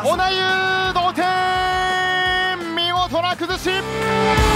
小田優同点見事な崩し